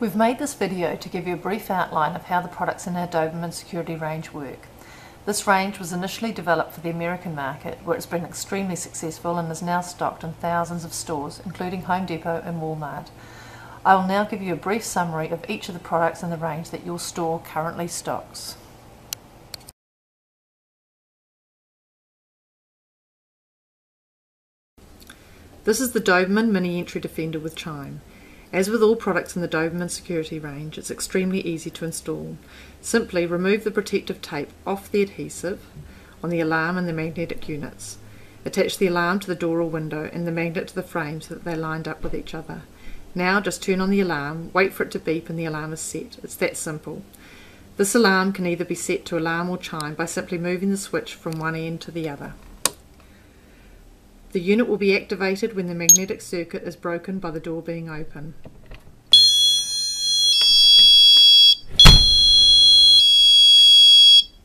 We've made this video to give you a brief outline of how the products in our Doberman security range work. This range was initially developed for the American market where it's been extremely successful and is now stocked in thousands of stores including Home Depot and Walmart. I will now give you a brief summary of each of the products in the range that your store currently stocks. This is the Doberman Mini Entry Defender with Chime. As with all products in the Doberman security range, it's extremely easy to install. Simply remove the protective tape off the adhesive on the alarm and the magnetic units. Attach the alarm to the door or window and the magnet to the frame so that they're lined up with each other. Now just turn on the alarm, wait for it to beep and the alarm is set. It's that simple. This alarm can either be set to alarm or chime by simply moving the switch from one end to the other. The unit will be activated when the magnetic circuit is broken by the door being open.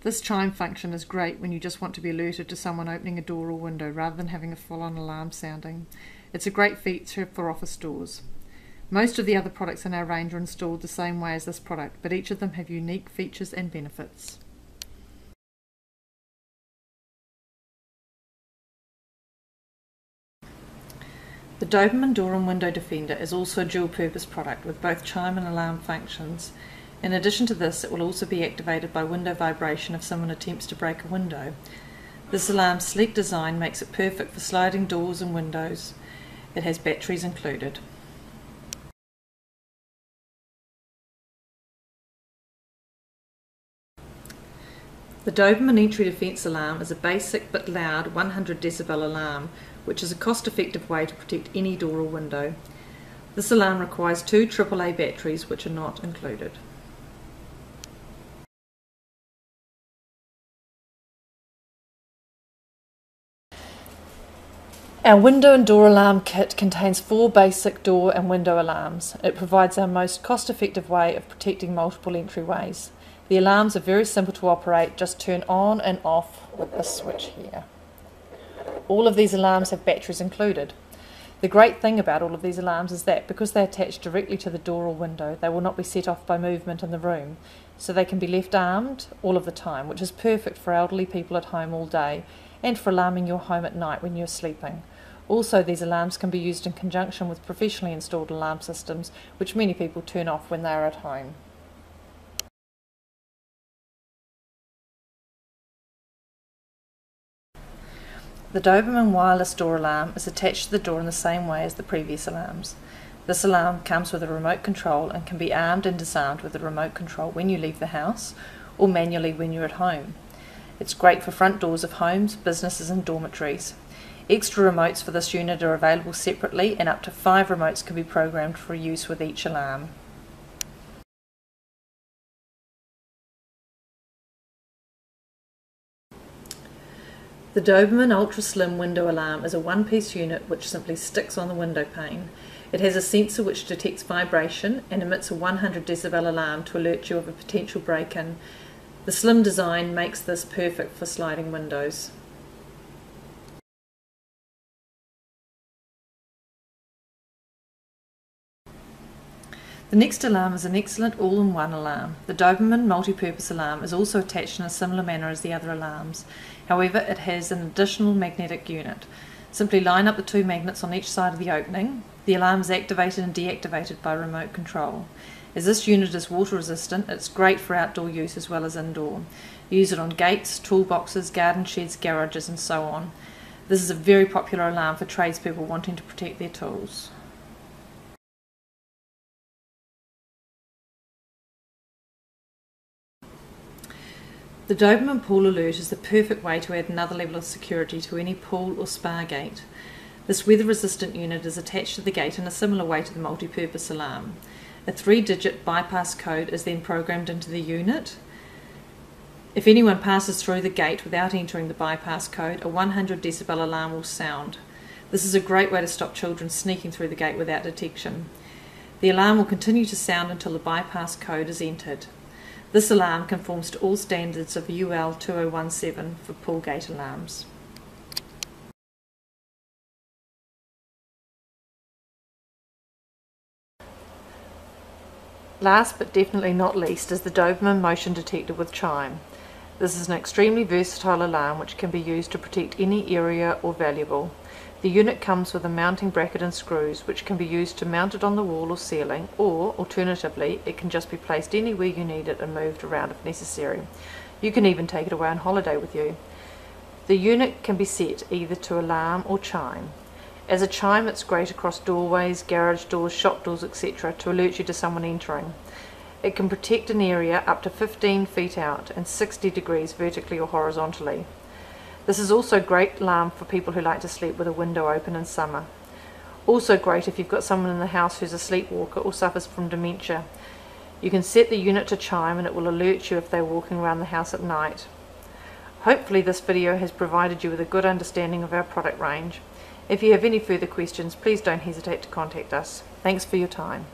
This chime function is great when you just want to be alerted to someone opening a door or window rather than having a full-on alarm sounding. It's a great feature for office doors. Most of the other products in our range are installed the same way as this product, but each of them have unique features and benefits. The Doberman Door and Window Defender is also a dual purpose product with both chime and alarm functions. In addition to this, it will also be activated by window vibration if someone attempts to break a window. This alarm's sleek design makes it perfect for sliding doors and windows. It has batteries included. The Doberman Entry Defense Alarm is a basic but loud 100 decibel alarm, which is a cost-effective way to protect any door or window. This alarm requires two AAA batteries, which are not included. Our window and door alarm kit contains four basic door and window alarms. It provides our most cost-effective way of protecting multiple entryways. The alarms are very simple to operate, just turn on and off with this switch here. All of these alarms have batteries included. The great thing about all of these alarms is that because they attach directly to the door or window, they will not be set off by movement in the room, so they can be left armed all of the time, which is perfect for elderly people at home all day and for alarming your home at night when you're sleeping. Also, these alarms can be used in conjunction with professionally installed alarm systems, which many people turn off when they are at home. The Doberman wireless door alarm is attached to the door in the same way as the previous alarms. This alarm comes with a remote control and can be armed and disarmed with a remote control when you leave the house or manually when you're at home. It's great for front doors of homes, businesses and dormitories. Extra remotes for this unit are available separately and up to five remotes can be programmed for use with each alarm. The Doberman Ultra Slim window alarm is a one-piece unit which simply sticks on the window pane. It has a sensor which detects vibration and emits a 100 decibel alarm to alert you of a potential break-in. The slim design makes this perfect for sliding windows. The next alarm is an excellent all-in-one alarm. The Doberman multi-purpose alarm is also attached in a similar manner as the other alarms. However, it has an additional magnetic unit. Simply line up the two magnets on each side of the opening. The alarm is activated and deactivated by remote control. As this unit is water resistant, it's great for outdoor use as well as indoor. Use it on gates, toolboxes, garden sheds, garages and so on. This is a very popular alarm for tradespeople wanting to protect their tools. The Doberman Pool Alert is the perfect way to add another level of security to any pool or spa gate. This weather resistant unit is attached to the gate in a similar way to the multi-purpose alarm. A three-digit bypass code is then programmed into the unit. If anyone passes through the gate without entering the bypass code, a 100 decibel alarm will sound. This is a great way to stop children sneaking through the gate without detection. The alarm will continue to sound until the bypass code is entered. This alarm conforms to all standards of UL 2017 for pool gate alarms. Last but definitely not least is the Doberman motion detector with chime. This is an extremely versatile alarm which can be used to protect any area or valuable. The unit comes with a mounting bracket and screws which can be used to mount it on the wall or ceiling or alternatively it can just be placed anywhere you need it and moved around if necessary. You can even take it away on holiday with you. The unit can be set either to alarm or chime. As a chime it's great across doorways, garage doors, shop doors etc. to alert you to someone entering. It can protect an area up to 15 feet out and 60 degrees vertically or horizontally. This is also great alarm for people who like to sleep with a window open in summer. Also great if you've got someone in the house who's a sleepwalker or suffers from dementia. You can set the unit to chime and it will alert you if they're walking around the house at night. Hopefully this video has provided you with a good understanding of our product range. If you have any further questions, please don't hesitate to contact us. Thanks for your time.